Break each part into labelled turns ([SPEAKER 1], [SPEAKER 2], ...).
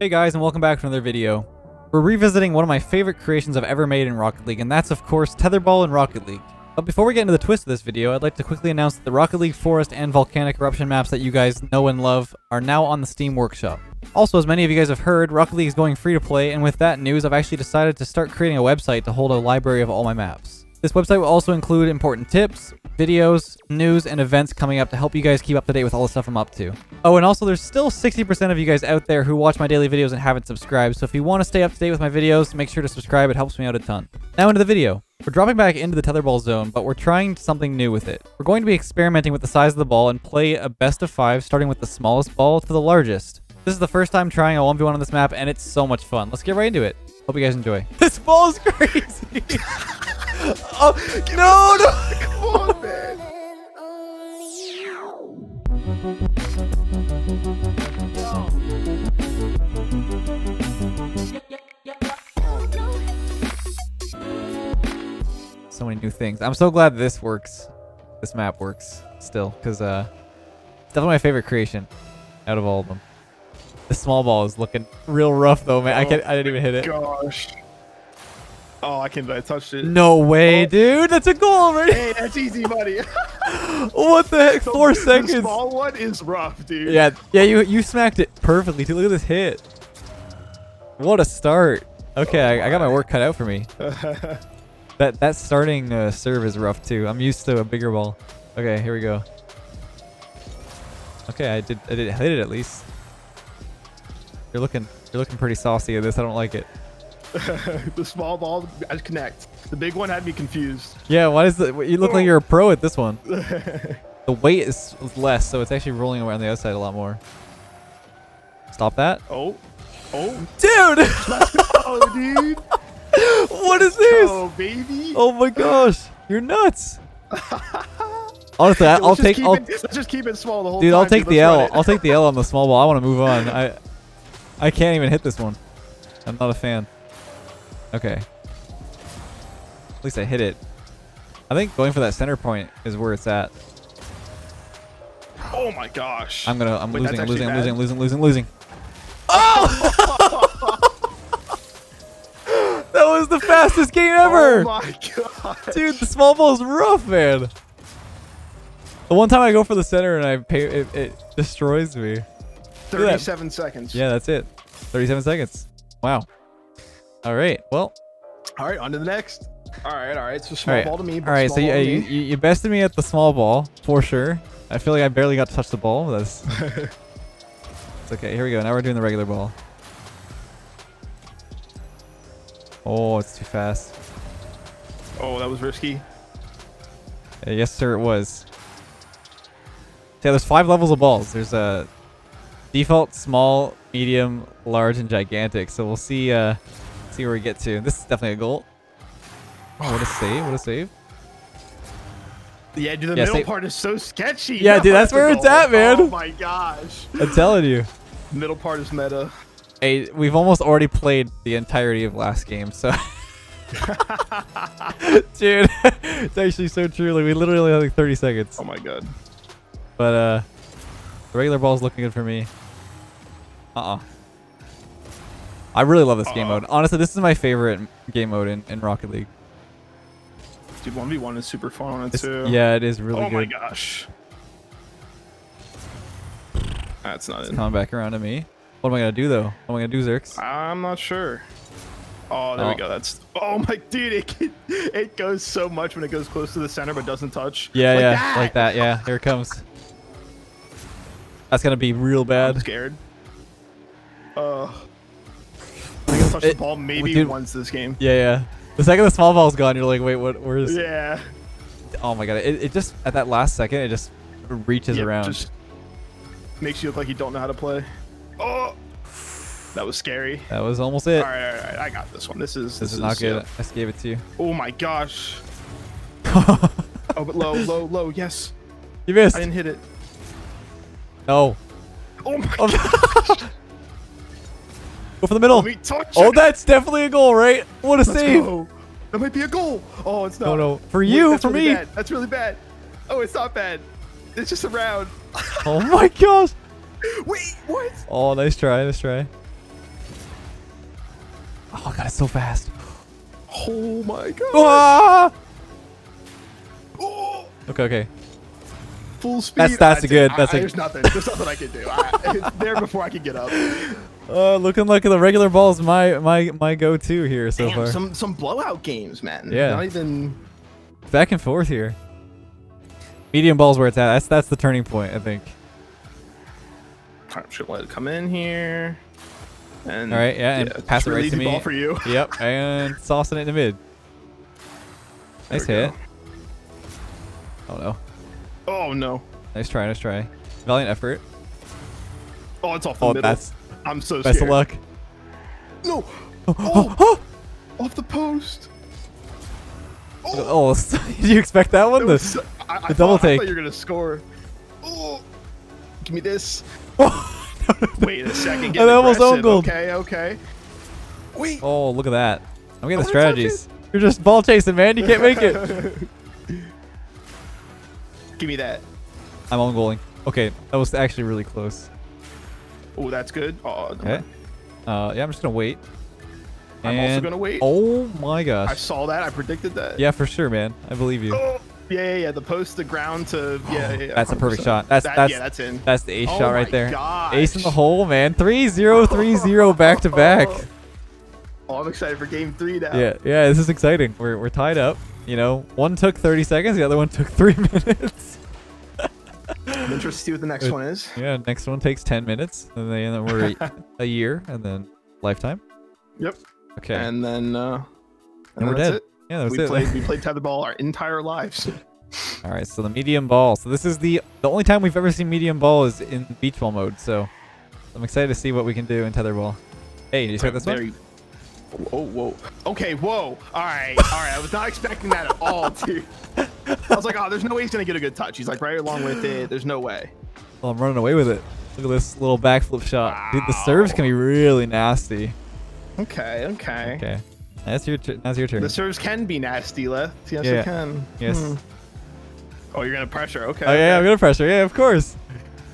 [SPEAKER 1] Hey guys and welcome back to another video. We're revisiting one of my favorite creations I've ever made in Rocket League and that's of course Tetherball in Rocket League. But before we get into the twist of this video, I'd like to quickly announce that the Rocket League Forest and Volcanic Eruption maps that you guys know and love are now on the Steam Workshop. Also, as many of you guys have heard, Rocket League is going free to play and with that news I've actually decided to start creating a website to hold a library of all my maps. This website will also include important tips, videos, news, and events coming up to help you guys keep up to date with all the stuff I'm up to. Oh, and also there's still 60% of you guys out there who watch my daily videos and haven't subscribed, so if you want to stay up to date with my videos, make sure to subscribe, it helps me out a ton. Now into the video. We're dropping back into the tetherball zone, but we're trying something new with it. We're going to be experimenting with the size of the ball and play a best of five, starting with the smallest ball to the largest. This is the first time trying a 1v1 on this map, and it's so much fun. Let's get right into it. Hope you guys enjoy. This ball is crazy! oh, no, no!
[SPEAKER 2] Come on, man.
[SPEAKER 1] So many new things. I'm so glad this works. This map works still, because uh, it's definitely my favorite creation out of all of them. The small ball is looking real rough though, man. I
[SPEAKER 2] Oh
[SPEAKER 1] can't. I didn't even hit it.
[SPEAKER 2] Gosh. Oh, I can't. I touched it.
[SPEAKER 1] No way,
[SPEAKER 2] Oh.
[SPEAKER 1] dude. That's a goal already.
[SPEAKER 2] Hey, that's easy, buddy.
[SPEAKER 1] what the heck? Four
[SPEAKER 2] The
[SPEAKER 1] seconds.
[SPEAKER 2] small one is rough, dude.
[SPEAKER 1] Yeah, yeah. You you smacked it perfectly. Dude, look at this hit. What a start. Okay, I, I got my work cut out for me. That that starting uh, serve is rough too. I'm used to a bigger ball. Okay, here we go. Okay, I did I did hit it at least. You're looking you're looking pretty saucy at this. I don't like it.
[SPEAKER 2] the small ball, I connect. The big one had me confused.
[SPEAKER 1] Yeah, why does the you look like you're a pro at this one? The weight is less, so it's actually rolling around the outside a lot more. Stop that,
[SPEAKER 2] oh, oh,
[SPEAKER 1] dude!
[SPEAKER 2] oh, dude.
[SPEAKER 1] what is this?
[SPEAKER 2] Oh, baby.
[SPEAKER 1] Oh my gosh, you're nuts. Honestly, I,
[SPEAKER 2] Let's
[SPEAKER 1] I'll take I'll,
[SPEAKER 2] let's just keep it small the whole
[SPEAKER 1] Dude,
[SPEAKER 2] time.
[SPEAKER 1] I'll take the L. I'll take the L on the small ball. I want to move on. I I can't even hit this one. I'm not a fan. Okay. At least I hit it. I think going for that center point is where it's at.
[SPEAKER 2] Oh my gosh.
[SPEAKER 1] I'm gonna. I'm
[SPEAKER 2] Wait,
[SPEAKER 1] losing. I'm losing. I'm losing. Losing. Losing. Losing. Oh! that was the fastest game ever,
[SPEAKER 2] Oh my god.
[SPEAKER 1] dude. The small ball is rough, man. The one time I go for the center and I pay, it, it destroys me.
[SPEAKER 2] 37 seconds.
[SPEAKER 1] Yeah, that's it. 37 seconds. Wow. All right. Well,
[SPEAKER 2] All right, on to the next. All right, all right. So small
[SPEAKER 1] all right.
[SPEAKER 2] ball to me.
[SPEAKER 1] All right. So you, you
[SPEAKER 2] me.
[SPEAKER 1] you bested me at the small ball for sure. I feel like I barely got to touch the ball. That's it's okay. Here we go. Now we're doing the regular ball. Oh, it's too fast.
[SPEAKER 2] Oh, that was risky.
[SPEAKER 1] Uh, yes, sir. It was. Yeah, there's five levels of balls. There's a default, small, medium, large, and gigantic. So we'll see. Uh, see where we get to. This is definitely a goal. Oh, what a save! What a save!
[SPEAKER 2] Yeah, dude, the
[SPEAKER 1] Yeah,
[SPEAKER 2] middle
[SPEAKER 1] say-
[SPEAKER 2] part is so sketchy.
[SPEAKER 1] Yeah, dude, that's where it's at, man.
[SPEAKER 2] Oh my gosh.
[SPEAKER 1] I'm telling you.
[SPEAKER 2] Middle part is meta.
[SPEAKER 1] Hey, we've almost already played the entirety of last game, so. Dude, it's actually so true. Like we literally only have like 30 seconds.
[SPEAKER 2] Oh my god.
[SPEAKER 1] But uh, the regular ball's looking good for me. Uh-uh. I really love this game
[SPEAKER 2] Uh-uh.
[SPEAKER 1] mode. Honestly, this is my favorite game mode in, in Rocket League.
[SPEAKER 2] Dude, 1v1 is super fun on it too.
[SPEAKER 1] yeah, it is really
[SPEAKER 2] oh my
[SPEAKER 1] good.
[SPEAKER 2] gosh. That's not
[SPEAKER 1] It's
[SPEAKER 2] it.
[SPEAKER 1] coming back around to me. What am I gonna do though? What am I gonna do, Zurx?
[SPEAKER 2] I'm not sure. Oh, there
[SPEAKER 1] Oh.
[SPEAKER 2] we go. That's. Oh my dude, it it goes so much when it goes close to the center but doesn't touch.
[SPEAKER 1] Yeah,
[SPEAKER 2] like
[SPEAKER 1] yeah,
[SPEAKER 2] that.
[SPEAKER 1] like that. Yeah, here it comes. That's gonna be real bad.
[SPEAKER 2] I'm
[SPEAKER 1] bad.
[SPEAKER 2] scared. Uh, I think I touched
[SPEAKER 1] It-
[SPEAKER 2] the ball maybe
[SPEAKER 1] dude-
[SPEAKER 2] once this game.
[SPEAKER 1] Yeah, yeah. The second the small ball's gone, you're like, wait, what? Where's?
[SPEAKER 2] Yeah.
[SPEAKER 1] Oh my god! It, it just at that last second, it just reaches
[SPEAKER 2] Yep,
[SPEAKER 1] around.
[SPEAKER 2] Just makes you look like you don't know how to play. Oh, that was scary.
[SPEAKER 1] That was almost it.
[SPEAKER 2] All right, all right, I got this one. This is
[SPEAKER 1] This is not good.
[SPEAKER 2] yeah.
[SPEAKER 1] I just gave it to you.
[SPEAKER 2] Oh my gosh. Oh, but low, low, low. Yes,
[SPEAKER 1] you missed.
[SPEAKER 2] I didn't hit it.
[SPEAKER 1] No.
[SPEAKER 2] Oh my
[SPEAKER 1] Oh. Go for the middle.
[SPEAKER 2] Let me touch
[SPEAKER 1] Oh, that's definitely a goal, right? What a
[SPEAKER 2] Let's
[SPEAKER 1] save!
[SPEAKER 2] go. That might be a goal. Oh, it's not.
[SPEAKER 1] No, no. For you,
[SPEAKER 2] that's
[SPEAKER 1] for
[SPEAKER 2] really
[SPEAKER 1] me.
[SPEAKER 2] Bad. That's really bad. Oh, it's not bad. It's just a round.
[SPEAKER 1] Oh my gosh!
[SPEAKER 2] Wait, what?
[SPEAKER 1] Oh, nice try, nice try. Oh god, it's so fast.
[SPEAKER 2] Oh my god.
[SPEAKER 1] Ah!
[SPEAKER 2] Oh,
[SPEAKER 1] Okay, okay.
[SPEAKER 2] full speed.
[SPEAKER 1] That's- that's good, that's
[SPEAKER 2] I-
[SPEAKER 1] a-
[SPEAKER 2] There's nothing. There's nothing I can do. I, it's there before I can get up.
[SPEAKER 1] Uh, looking like the regular ball is my my my go-to here so
[SPEAKER 2] Damn,
[SPEAKER 1] far.
[SPEAKER 2] some some blowout games, man.
[SPEAKER 1] Yeah.
[SPEAKER 2] Not even.
[SPEAKER 1] Back and forth here. Medium ball's where it's at. That's that's the turning point, I think.
[SPEAKER 2] I'm let it come in here. And
[SPEAKER 1] All right, yeah, and
[SPEAKER 2] it's
[SPEAKER 1] pass it right to me.
[SPEAKER 2] Ball for you.
[SPEAKER 1] Yep, and saucing it in the mid.
[SPEAKER 2] There
[SPEAKER 1] Nice hit.
[SPEAKER 2] go.
[SPEAKER 1] Oh no.
[SPEAKER 2] Oh no.
[SPEAKER 1] Nice try, nice try. Valiant effort.
[SPEAKER 2] Oh, it's off the
[SPEAKER 1] Oh,
[SPEAKER 2] middle.
[SPEAKER 1] that's
[SPEAKER 2] I'm so
[SPEAKER 1] best
[SPEAKER 2] scared.
[SPEAKER 1] of luck.
[SPEAKER 2] No. Oh, off the post.
[SPEAKER 1] Oh, oh did you expect that one? The-
[SPEAKER 2] was so- I, I
[SPEAKER 1] double
[SPEAKER 2] thought, I
[SPEAKER 1] take.
[SPEAKER 2] thought you were gonna score. Oh, give me this.
[SPEAKER 1] oh,
[SPEAKER 2] Wait a second. Get
[SPEAKER 1] I almost own gold.
[SPEAKER 2] Okay, okay. Wait.
[SPEAKER 1] Oh, look at that. I'm getting the
[SPEAKER 2] I
[SPEAKER 1] strategies. You're just ball chasing, man. You can't make it.
[SPEAKER 2] give me that.
[SPEAKER 1] I'm on goaling. Okay, that was actually really close.
[SPEAKER 2] Oh, that's good. Oh.
[SPEAKER 1] Okay. Uh, yeah, I'm just gonna wait.
[SPEAKER 2] I'm also gonna wait.
[SPEAKER 1] Oh my gosh!
[SPEAKER 2] I saw that. I predicted that.
[SPEAKER 1] Yeah, for sure, man. I believe you.
[SPEAKER 2] Oh, yeah, yeah, yeah. The post, the ground to yeah, yeah. yeah
[SPEAKER 1] That's a perfect shot. That's
[SPEAKER 2] That-
[SPEAKER 1] that's
[SPEAKER 2] yeah, that's in.
[SPEAKER 1] That's the ace
[SPEAKER 2] Oh
[SPEAKER 1] shot right there.
[SPEAKER 2] gosh.
[SPEAKER 1] Ace in the hole, man. 3-0, 3-0 back to back.
[SPEAKER 2] Oh, I'm excited for game three now.
[SPEAKER 1] Yeah, yeah, this is exciting. We're, we're tied up. You know, one took 30 seconds, the other one took three minutes.
[SPEAKER 2] I'm interested to see what the next
[SPEAKER 1] It-
[SPEAKER 2] one is.
[SPEAKER 1] Yeah, next one takes 10 minutes, and then, then we're a, year, and then lifetime.
[SPEAKER 2] Yep.
[SPEAKER 1] Okay.
[SPEAKER 2] And then uh,
[SPEAKER 1] And we're
[SPEAKER 2] that's
[SPEAKER 1] dead.
[SPEAKER 2] It.
[SPEAKER 1] yeah, that's
[SPEAKER 2] we
[SPEAKER 1] it.
[SPEAKER 2] played we played tetherball our entire lives.
[SPEAKER 1] All right, so the medium ball. So this is the the only time we've ever seen medium ball is in beach ball mode. So I'm excited to see what we can do in tetherball. Hey, did you start this one?
[SPEAKER 2] Very- Whoa, whoa. Okay, whoa. All right, all right. I was not expecting that at all, dude. I was like, oh, there's no way he's gonna get a good touch. He's like right along with it. There's no way.
[SPEAKER 1] Oh, I'm running away with it. Look at this little backflip shot. Dude, the serves can be really nasty.
[SPEAKER 2] Okay, okay.
[SPEAKER 1] Okay. That's your turn. That's your turn.
[SPEAKER 2] The serves can be nasty, left. Yes,
[SPEAKER 1] Yeah.
[SPEAKER 2] it can.
[SPEAKER 1] Yes.
[SPEAKER 2] Hmm. Oh, you're gonna pressure. Okay.
[SPEAKER 1] Oh yeah,
[SPEAKER 2] okay.
[SPEAKER 1] I'm gonna pressure. Yeah, of course.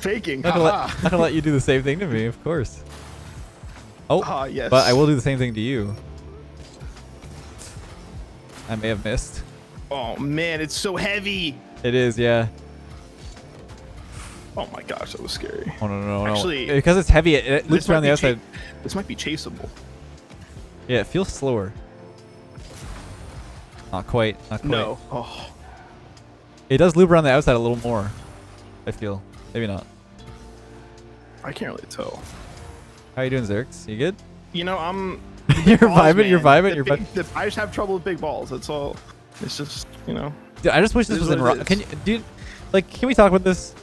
[SPEAKER 2] faking.
[SPEAKER 1] Not gonna, let, not gonna let you do the same thing to me, of course. Oh,
[SPEAKER 2] Ah, yes.
[SPEAKER 1] but I will do the same thing to you. I may have missed.
[SPEAKER 2] Oh man, it's so heavy.
[SPEAKER 1] It is, yeah.
[SPEAKER 2] Oh my gosh, that was scary.
[SPEAKER 1] Oh no, no, no,
[SPEAKER 2] Actually.
[SPEAKER 1] Because it's heavy, it, it loops around the outside.
[SPEAKER 2] this might be chaseable.
[SPEAKER 1] Yeah, it feels slower. Not quite. Not quite.
[SPEAKER 2] No. Oh,
[SPEAKER 1] It does loop around the outside a little more. I feel. Maybe not.
[SPEAKER 2] I can't really tell.
[SPEAKER 1] How you doing, Zurx? You good?
[SPEAKER 2] You know, I'm.
[SPEAKER 1] you're vibing. You're vibing.
[SPEAKER 2] The
[SPEAKER 1] You're
[SPEAKER 2] big-
[SPEAKER 1] vibing.
[SPEAKER 2] the- I just have trouble with big balls. That's all. It's just, you know.
[SPEAKER 1] Dude, I just wish this was in Rock. Can you, dude? Like, can we talk about this?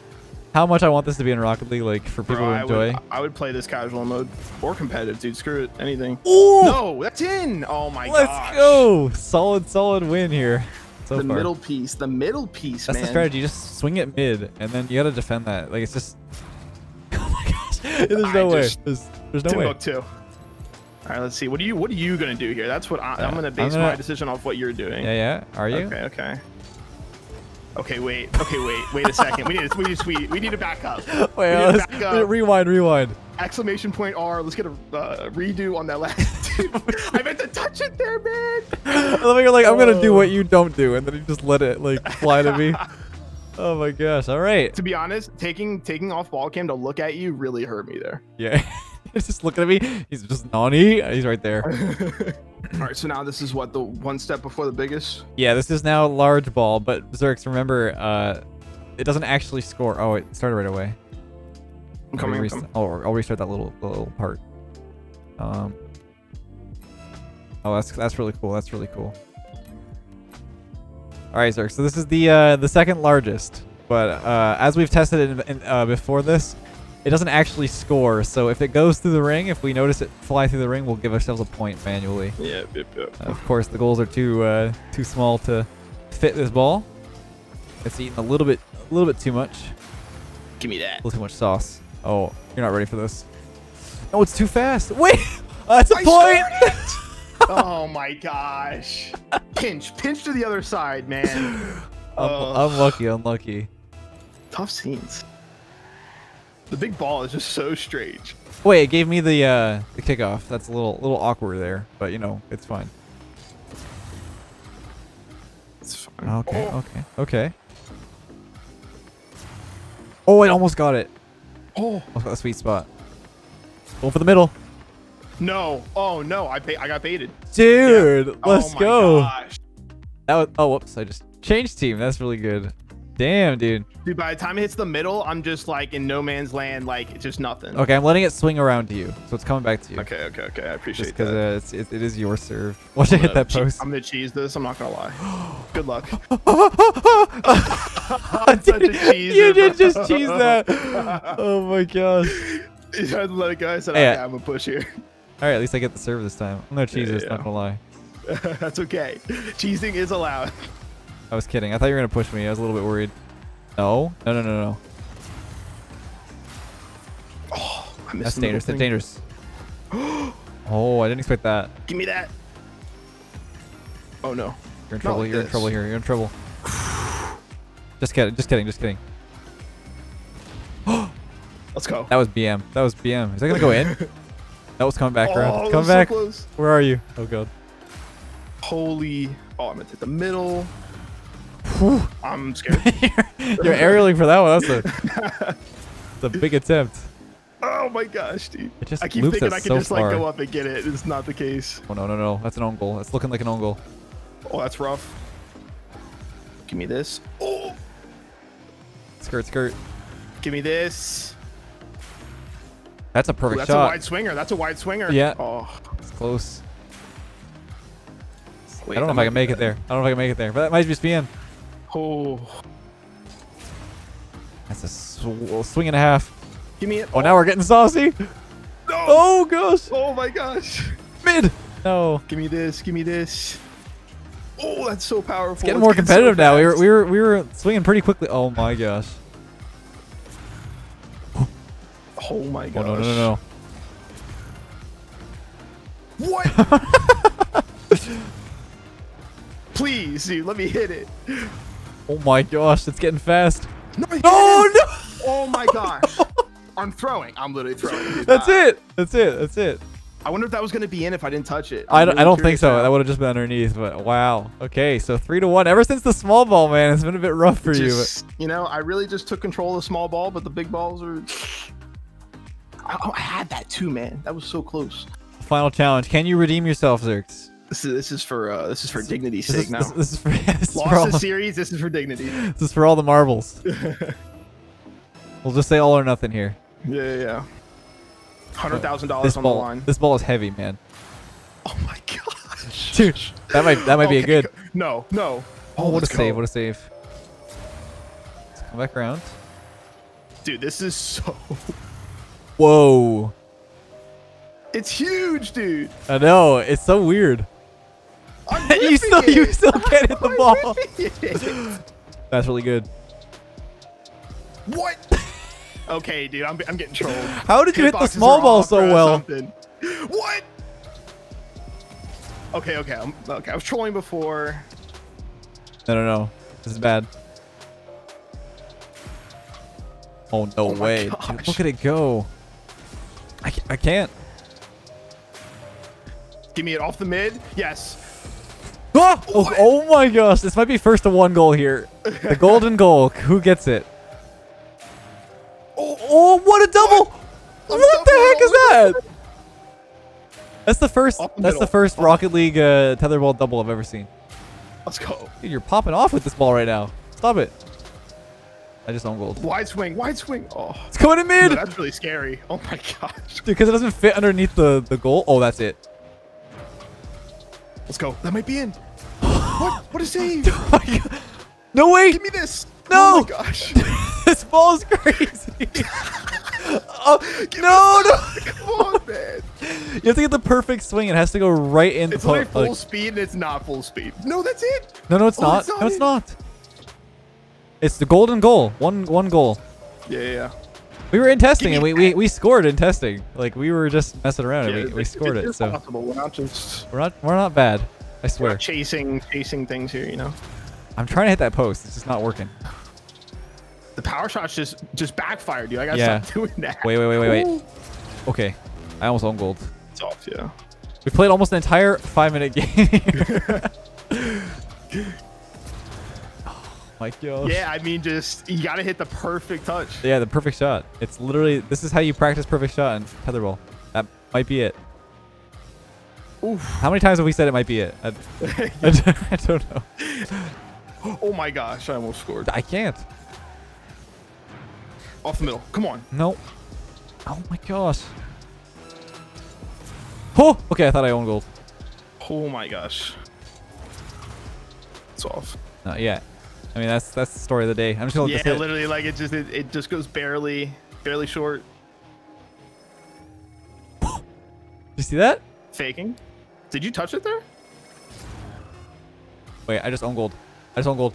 [SPEAKER 1] How much I want this to be in Rocket League, like for people
[SPEAKER 2] Bro,
[SPEAKER 1] to
[SPEAKER 2] I
[SPEAKER 1] enjoy.
[SPEAKER 2] would, I would play this casual mode or competitive, dude. Screw it. Anything.
[SPEAKER 1] Ooh!
[SPEAKER 2] No, that's in. Oh my god.
[SPEAKER 1] Let's
[SPEAKER 2] gosh.
[SPEAKER 1] go! Solid, solid win here. So
[SPEAKER 2] the
[SPEAKER 1] far.
[SPEAKER 2] middle piece. The middle piece,
[SPEAKER 1] That's
[SPEAKER 2] man.
[SPEAKER 1] the strategy. Just swing it mid, and then you gotta defend that. Like it's just. oh my gosh! There's
[SPEAKER 2] I
[SPEAKER 1] no way.
[SPEAKER 2] just-
[SPEAKER 1] There's, there's no way.
[SPEAKER 2] Timbuktu. All right, let's see. What are you What are you gonna do here? That's what I,
[SPEAKER 1] Yeah,
[SPEAKER 2] I'm gonna base
[SPEAKER 1] gonna-
[SPEAKER 2] my decision off what you're doing.
[SPEAKER 1] Yeah, yeah. Are you?
[SPEAKER 2] Okay, okay. Okay, wait. Okay, wait. Wait a second. We need to, we need to, we, we need to back up.
[SPEAKER 1] Wait,
[SPEAKER 2] we need to
[SPEAKER 1] let's,
[SPEAKER 2] back up.
[SPEAKER 1] rewind, rewind.
[SPEAKER 2] Exclamation point R. Let's get a uh, redo on that last. I meant to touch it there, man.
[SPEAKER 1] I love you're like, I'm gonna do
[SPEAKER 2] Oh.
[SPEAKER 1] what you don't do, and then you just let it like fly to me. Oh my gosh! All right.
[SPEAKER 2] To be honest, taking taking off ball cam to look at you really hurt me there.
[SPEAKER 1] Yeah. He's just looking at me. He's just nani. He's right there.
[SPEAKER 2] All right, so now this is what the one step before the biggest.
[SPEAKER 1] Yeah, this is now a large ball, but Zurx, remember, uh, it doesn't actually score. Oh, it started right away.
[SPEAKER 2] I'm coming. I'm
[SPEAKER 1] Rest-
[SPEAKER 2] coming.
[SPEAKER 1] oh, I'll restart that little little part. Um. Oh, that's that's really cool. That's really cool. All right, Zurx. So this is the uh, the second largest, but uh, as we've tested it in, in, uh, before this, it doesn't actually score. So if it goes through the ring, if we notice it fly through the ring, we'll give ourselves a point manually.
[SPEAKER 2] Yep, yep, yep.
[SPEAKER 1] Of course, the goals are too uh, too small to fit this ball. It's eating a little bit a little bit too much.
[SPEAKER 2] Give me that.
[SPEAKER 1] A little too much sauce. Oh, you're not ready for this. No, it's too fast. Wait, that's a
[SPEAKER 2] I
[SPEAKER 1] point.
[SPEAKER 2] oh my gosh. Pinch, pinch to the other side, man.
[SPEAKER 1] Un-
[SPEAKER 2] Ugh.
[SPEAKER 1] unlucky, unlucky.
[SPEAKER 2] Tough scenes. The big ball is just so strange.
[SPEAKER 1] Wait, it gave me the uh, the kickoff. That's a little little awkward there, but you know it's fine.
[SPEAKER 2] It's fine.
[SPEAKER 1] Okay,
[SPEAKER 2] Oh,
[SPEAKER 1] okay, okay. Oh, I almost got it.
[SPEAKER 2] oh.
[SPEAKER 1] Got a sweet spot. Going for the middle,
[SPEAKER 2] no. Oh no. I I got baited.
[SPEAKER 1] dude.
[SPEAKER 2] Yeah.
[SPEAKER 1] Let's
[SPEAKER 2] oh my
[SPEAKER 1] go.
[SPEAKER 2] Gosh.
[SPEAKER 1] That was. Oh, whoops! I just changed team. That's really good. Damn, dude.
[SPEAKER 2] Dude, by the time it hits the middle, I'm just like in no man's land. Like it's just nothing.
[SPEAKER 1] Okay, I'm letting it swing around to you, so it's coming back to you.
[SPEAKER 2] Okay. Okay. Okay. I
[SPEAKER 1] Just
[SPEAKER 2] appreciate
[SPEAKER 1] because
[SPEAKER 2] that.
[SPEAKER 1] uh, it's, it, it is your serve. Watch it
[SPEAKER 2] I'm
[SPEAKER 1] hit
[SPEAKER 2] gonna
[SPEAKER 1] that post.
[SPEAKER 2] I'm gonna cheese this. I'm not gonna lie. Good luck. I'm such a
[SPEAKER 1] Dude,
[SPEAKER 2] cheeser,
[SPEAKER 1] you did
[SPEAKER 2] bro.
[SPEAKER 1] just cheese that. Oh my gosh.
[SPEAKER 2] To let it go. I said,
[SPEAKER 1] Hey,
[SPEAKER 2] okay, I'm gonna push here.
[SPEAKER 1] All right, at least I get the serve this time. I'm gonna cheese
[SPEAKER 2] Yeah,
[SPEAKER 1] this.
[SPEAKER 2] yeah.
[SPEAKER 1] Not gonna lie.
[SPEAKER 2] That's okay. Cheesing is allowed.
[SPEAKER 1] I was kidding. I thought you were gonna push me. I was a little bit worried. No, no, no, no, no.
[SPEAKER 2] Oh, I missed
[SPEAKER 1] That's dangerous. That's dangerous. Oh, I didn't expect that.
[SPEAKER 2] Give me that. Oh no.
[SPEAKER 1] You're in trouble.
[SPEAKER 2] like
[SPEAKER 1] You're in trouble here. You're in trouble. Just kidding. Just kidding. Just kidding.
[SPEAKER 2] Let's go.
[SPEAKER 1] That was BM. That was BM. Is that gonna go in? that was coming back
[SPEAKER 2] oh,
[SPEAKER 1] around. Come
[SPEAKER 2] so
[SPEAKER 1] back.
[SPEAKER 2] close.
[SPEAKER 1] Where are you? Oh god.
[SPEAKER 2] Holy. Oh, I'm gonna hit the middle.
[SPEAKER 1] Whew.
[SPEAKER 2] I'm scared.
[SPEAKER 1] You're aerialing for that one. That's a, that's a big attempt.
[SPEAKER 2] oh my gosh, dude.
[SPEAKER 1] It just
[SPEAKER 2] I keep thinking I can
[SPEAKER 1] so
[SPEAKER 2] just
[SPEAKER 1] far.
[SPEAKER 2] like go up and get it. It's not the case.
[SPEAKER 1] Oh no no no! That's an own goal. That's looking like an own goal.
[SPEAKER 2] Oh, that's rough. Give me this. Oh,
[SPEAKER 1] Skirt skirt.
[SPEAKER 2] give me this.
[SPEAKER 1] That's a
[SPEAKER 2] Ooh,
[SPEAKER 1] perfect
[SPEAKER 2] that's a wide swinger. That's a wide swinger.
[SPEAKER 1] Yeah.
[SPEAKER 2] Oh,
[SPEAKER 1] It's close.
[SPEAKER 2] wait,
[SPEAKER 1] I don't know if I can make it there. I don't know if I can make it there, but that might just be in.
[SPEAKER 2] Bad. Oh,
[SPEAKER 1] That's a sw- swing and a half.
[SPEAKER 2] give me it.
[SPEAKER 1] Oh, now we're getting saucy.
[SPEAKER 2] no.
[SPEAKER 1] Oh gosh.
[SPEAKER 2] Oh my gosh.
[SPEAKER 1] Mid. No.
[SPEAKER 2] Give me this. Give me this. Oh, that's so powerful.
[SPEAKER 1] It's getting
[SPEAKER 2] It's
[SPEAKER 1] more
[SPEAKER 2] so
[SPEAKER 1] competitive now. We were we were we were swinging pretty quickly. Oh my gosh.
[SPEAKER 2] Oh my
[SPEAKER 1] Oh
[SPEAKER 2] gosh.
[SPEAKER 1] no no no no.
[SPEAKER 2] What? Please, dude, let me hit it.
[SPEAKER 1] Oh my gosh, it's getting fast.
[SPEAKER 2] No,
[SPEAKER 1] Oh no.
[SPEAKER 2] Oh my gosh. I'm throwing. I'm literally throwing. dude.
[SPEAKER 1] That's
[SPEAKER 2] Ah.
[SPEAKER 1] it. That's it. That's it.
[SPEAKER 2] I wonder if that was gonna be in if I didn't touch it.
[SPEAKER 1] I don't, I don't think so.
[SPEAKER 2] now.
[SPEAKER 1] That would have just been underneath, but wow. Okay, so three to one. Ever since the small ball, man, it's been a bit rough for you.
[SPEAKER 2] Just, you know, I really just took control of the small ball, but the big balls are. I, oh, I had that too, man. That was so close.
[SPEAKER 1] Final challenge. Can you redeem yourself, Zurx?
[SPEAKER 2] This is this is for uh this is for dignity's
[SPEAKER 1] This
[SPEAKER 2] sake
[SPEAKER 1] is,
[SPEAKER 2] now.
[SPEAKER 1] this, this is for, this is for all,
[SPEAKER 2] the series. This is for dignity.
[SPEAKER 1] this is for all the marbles. We'll just say all or nothing here.
[SPEAKER 2] Yeah, yeah, yeah. Hundred thousand dollars on
[SPEAKER 1] ball,
[SPEAKER 2] the line.
[SPEAKER 1] this ball is heavy, man.
[SPEAKER 2] Oh my gosh.
[SPEAKER 1] Dude, that might that might be a good.
[SPEAKER 2] go- No, no.
[SPEAKER 1] Oh, what a
[SPEAKER 2] let's
[SPEAKER 1] save!
[SPEAKER 2] go.
[SPEAKER 1] What a save! Let's come back around.
[SPEAKER 2] Dude, this is so.
[SPEAKER 1] Whoa!
[SPEAKER 2] It's huge, dude.
[SPEAKER 1] I know it's so weird.
[SPEAKER 2] I'm
[SPEAKER 1] You still- you still can't hit the ball. That's really good.
[SPEAKER 2] What? Okay, dude, I'm, I'm getting trolled.
[SPEAKER 1] How did you hit the small ball so well?
[SPEAKER 2] something. What? Okay, okay, I'm, okay. I was trolling before.
[SPEAKER 1] No, no, no. This is bad. Oh no
[SPEAKER 2] Oh
[SPEAKER 1] way! Dude, look at it go. I, I can't.
[SPEAKER 2] Give me it off the mid. Yes.
[SPEAKER 1] Ah! Oh, oh my gosh! This might be first to one goal here. The golden goal. Who gets it?
[SPEAKER 2] Oh,
[SPEAKER 1] Oh, what a double!
[SPEAKER 2] I'm
[SPEAKER 1] What the heck is that? That's the first.
[SPEAKER 2] The
[SPEAKER 1] that's the first Rocket League uh, tetherball double I've ever seen.
[SPEAKER 2] let's go.
[SPEAKER 1] Dude, you're popping off with this ball right now. Stop it. I just own gold.
[SPEAKER 2] Wide swing, wide swing. Oh,
[SPEAKER 1] It's coming in
[SPEAKER 2] no,
[SPEAKER 1] mid,
[SPEAKER 2] that's really scary. Oh my gosh.
[SPEAKER 1] dude, because it doesn't fit underneath the the goal. Oh, that's it.
[SPEAKER 2] Let's go. That might be in. What? What a save.
[SPEAKER 1] Oh my God. No way!
[SPEAKER 2] Give me this.
[SPEAKER 1] No.
[SPEAKER 2] Oh my gosh.
[SPEAKER 1] this ball's crazy. oh no, no!
[SPEAKER 2] Come on, man.
[SPEAKER 1] You have to get the perfect swing. It has to go right in
[SPEAKER 2] It's only full
[SPEAKER 1] like-
[SPEAKER 2] speed and it's not full speed. No, that's it.
[SPEAKER 1] No, no, it's
[SPEAKER 2] Oh,
[SPEAKER 1] not.
[SPEAKER 2] it's not
[SPEAKER 1] no, it's not. It's the golden goal. One one goal.
[SPEAKER 2] Yeah, yeah, yeah.
[SPEAKER 1] We were in testing and we, we, we scored in testing. Like we were just messing around and we, we scored it. So
[SPEAKER 2] Possible. We're not just
[SPEAKER 1] we're not we're not bad. I
[SPEAKER 2] we're
[SPEAKER 1] swear.
[SPEAKER 2] chasing chasing things here. You know,
[SPEAKER 1] I'm trying to hit that post. It's just not working.
[SPEAKER 2] the power shots just just backfired, dude. I gotta
[SPEAKER 1] Yeah.
[SPEAKER 2] stop doing that.
[SPEAKER 1] Wait, wait, wait, wait, wait. Okay. I almost own gold.
[SPEAKER 2] It's off, yeah.
[SPEAKER 1] We played almost an entire five minute game oh.
[SPEAKER 2] Yeah, I mean, just you gotta hit the perfect touch.
[SPEAKER 1] Yeah, the perfect shot. It's literally this is how you practice perfect shot in tetherball. That might be it.
[SPEAKER 2] Oof.
[SPEAKER 1] How many times have we said it might be it? I, I, don't know.
[SPEAKER 2] Oh my gosh, I almost scored.
[SPEAKER 1] I can't.
[SPEAKER 2] Off the middle. Come on.
[SPEAKER 1] No. Oh my gosh. Oh, okay. I thought I owned gold.
[SPEAKER 2] Oh my gosh. It's off.
[SPEAKER 1] Not yet. I mean, that's that's the story of the day. I'm just gonna
[SPEAKER 2] Yeah, literally, like it just it, it just goes barely, barely short.
[SPEAKER 1] you see that?
[SPEAKER 2] Faking. Did you touch it there?
[SPEAKER 1] Wait, I just own gold. I just own gold.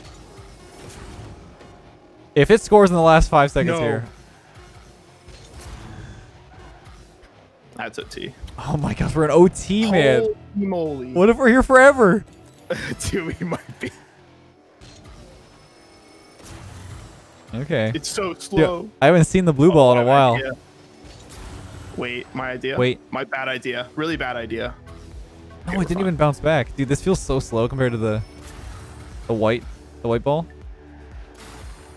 [SPEAKER 1] If it scores in the last five seconds
[SPEAKER 2] No.
[SPEAKER 1] here.
[SPEAKER 2] That's a T.
[SPEAKER 1] Oh my gosh, we're an OT, man.
[SPEAKER 2] Holy moly.
[SPEAKER 1] What if we're here forever?
[SPEAKER 2] Dude, we might be.
[SPEAKER 1] Okay.
[SPEAKER 2] It's so
[SPEAKER 1] Dude,
[SPEAKER 2] slow.
[SPEAKER 1] I haven't seen the blue oh, ball in a while.
[SPEAKER 2] idea. Wait, my idea.
[SPEAKER 1] Wait.
[SPEAKER 2] My bad idea. Really bad idea.
[SPEAKER 1] No,
[SPEAKER 2] Okay,
[SPEAKER 1] it didn't
[SPEAKER 2] fine.
[SPEAKER 1] even bounce back. Dude, this feels so slow compared to the the white the white ball.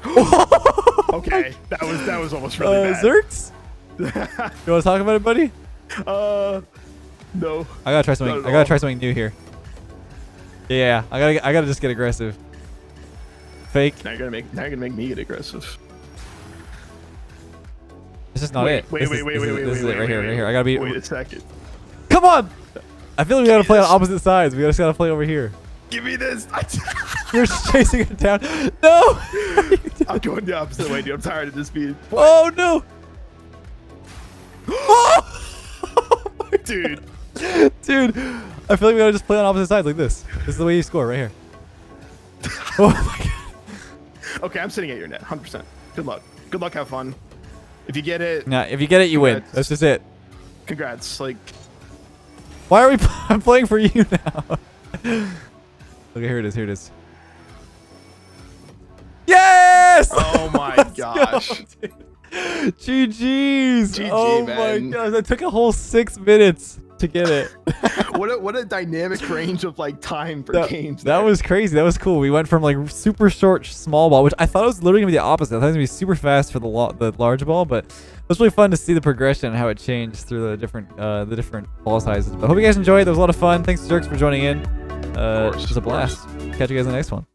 [SPEAKER 2] Okay, that was that was almost really
[SPEAKER 1] uh,
[SPEAKER 2] bad.
[SPEAKER 1] Zurx? you want to talk about it, buddy?
[SPEAKER 2] Uh, no.
[SPEAKER 1] I gotta try something. I gotta
[SPEAKER 2] all.
[SPEAKER 1] try something new here. Yeah, I gotta. I gotta just get aggressive. Fake.
[SPEAKER 2] Now you're gonna make now you're gonna make me get aggressive.
[SPEAKER 1] This is not
[SPEAKER 2] wait,
[SPEAKER 1] it.
[SPEAKER 2] Wait,
[SPEAKER 1] This
[SPEAKER 2] wait,
[SPEAKER 1] is-
[SPEAKER 2] wait, wait,
[SPEAKER 1] is-
[SPEAKER 2] wait,
[SPEAKER 1] This
[SPEAKER 2] wait,
[SPEAKER 1] is it
[SPEAKER 2] wait,
[SPEAKER 1] right here,
[SPEAKER 2] wait,
[SPEAKER 1] right here. I gotta be.
[SPEAKER 2] Wait a second.
[SPEAKER 1] Come on! I feel like we gotta play on opposite sides. We just gotta play over here.
[SPEAKER 2] Give me this.
[SPEAKER 1] You're chasing it down. No!
[SPEAKER 2] I'm going the opposite way, dude. I'm tired of this being.
[SPEAKER 1] oh no! Oh!
[SPEAKER 2] oh dude.
[SPEAKER 1] Dude, I feel like we gotta just play on opposite sides like this. This is the way you score right here. Oh my god.
[SPEAKER 2] Okay, I'm sitting at your net. 100%. Good luck. Good luck. Have fun. If you get it,
[SPEAKER 1] Now, if you get it, you win.
[SPEAKER 2] Congrats.
[SPEAKER 1] That's just it.
[SPEAKER 2] congrats. Like,
[SPEAKER 1] Why are we? I'm playing for you now. okay, here it is. Here it is. Yes!
[SPEAKER 2] oh my gosh.
[SPEAKER 1] go. GG's.
[SPEAKER 2] GG,
[SPEAKER 1] oh
[SPEAKER 2] man.
[SPEAKER 1] my gosh, that took a whole six minutes to get it.
[SPEAKER 2] what a what a dynamic range of like time for
[SPEAKER 1] that,
[SPEAKER 2] games.
[SPEAKER 1] that
[SPEAKER 2] there.
[SPEAKER 1] was crazy. That was cool. We went from like super short small ball, which I thought was literally gonna be the opposite. I thought it was gonna be super fast for the lo- the large ball, but it was really fun to see the progression and how it changed through the different uh, the different ball sizes. But I hope you guys enjoyed. That was a lot of fun. Thanks, to Zurx, for joining in. Uh,
[SPEAKER 2] course,
[SPEAKER 1] it was a blast. Catch you guys in the next one.